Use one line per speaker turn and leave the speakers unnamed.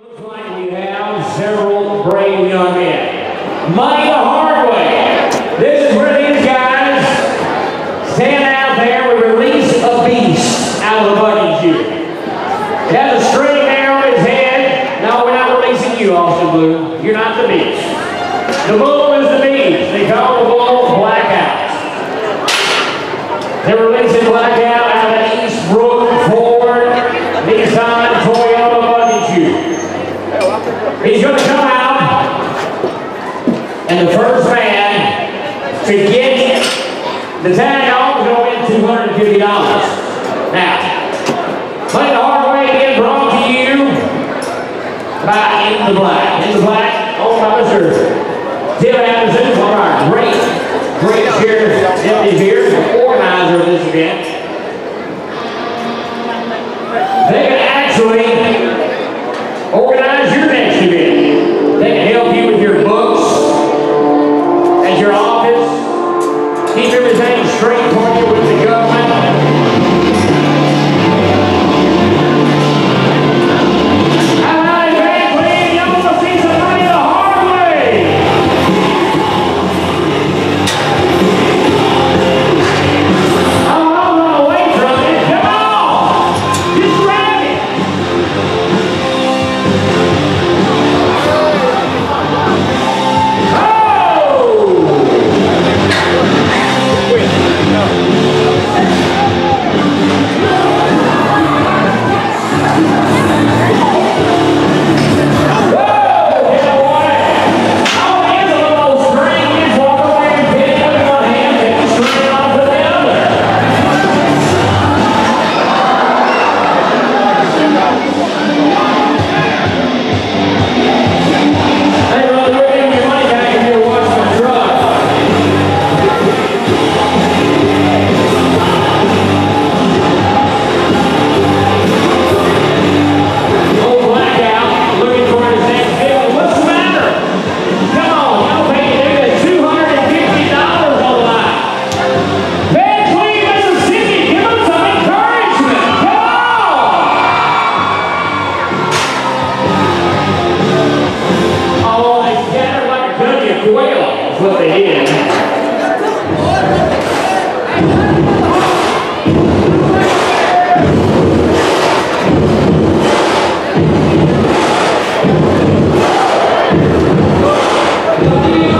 Looks like we have several brave young men. Money the hard way. This is where these guys stand out there. We release a beast out of the buggy here. It has a string there on his head. No, we're not releasing you, Austin Blue. You're not the beast. The bull is the beast. They call the bull Blackout. They're releasing Blackout He's going to come out, and the first man to get the tag off to win $250. Now, play the hard way again brought to you by In the Black. In the Black, owned by Mr. Tim Anderson, one of our great, great deputies here, the organizer of this event. They can actually Organize your They can help you with your books your office. Straight for you with the government. Quail. That's what they did. Okay.